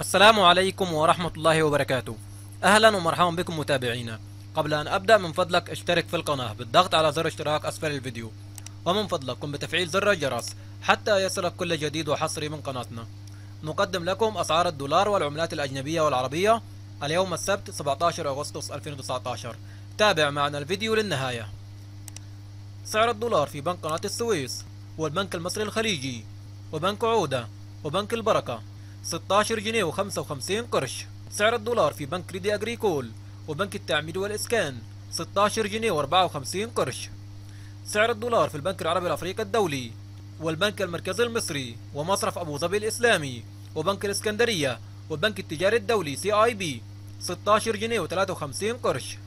السلام عليكم ورحمة الله وبركاته. أهلا ومرحبا بكم متابعينا. قبل أن أبدأ من فضلك اشترك في القناة بالضغط على زر اشتراك أسفل الفيديو. ومن فضلك قم بتفعيل زر الجرس حتى يصلك كل جديد وحصري من قناتنا. نقدم لكم أسعار الدولار والعملات الأجنبية والعربية. اليوم السبت 17 أغسطس 2019 تابع معنا الفيديو للنهاية. سعر الدولار في بنك قناة السويس والبنك المصري الخليجي وبنك عودة وبنك البركة. 16 جنيه و55 قرش. سعر الدولار في بنك كريدي أجريكول وبنك التعمير والإسكان 16 جنيه و54 قرش. سعر الدولار في البنك العربي الأفريقي الدولي والبنك المركزي المصري ومصرف أبو ظبي الإسلامي وبنك الإسكندرية والبنك التجاري الدولي CIB 16 جنيه و53 قرش.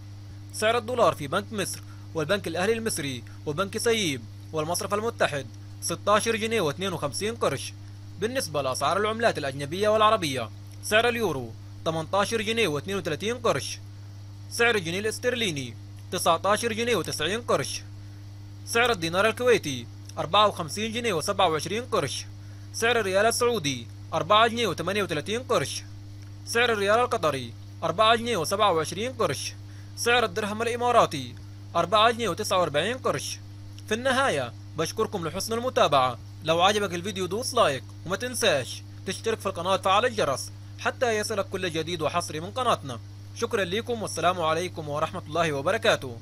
سعر الدولار في بنك مصر والبنك الأهلي المصري وبنك سيب والمصرف المتحد 16 جنيه و52 قرش. بالنسبة لأسعار العملات الأجنبية والعربية. سعر اليورو 18 جنيه و32 قرش. سعر الجنيه الاسترليني 19 جنيه و90 قرش. سعر الدينار الكويتي 54 جنيه و27 قرش. سعر الريال السعودي 4 جنيه و38 قرش. سعر الريال القطري 4 جنيه و27 قرش. سعر الدرهم الإماراتي 4 جنيه و49 قرش. في النهاية بشكركم لحسن المتابعة. لو عجبك الفيديو دوس لايك وما تنساش تشترك في القناة وتفعل الجرس حتى يصلك كل جديد وحصري من قناتنا. شكرا لكم والسلام عليكم ورحمة الله وبركاته.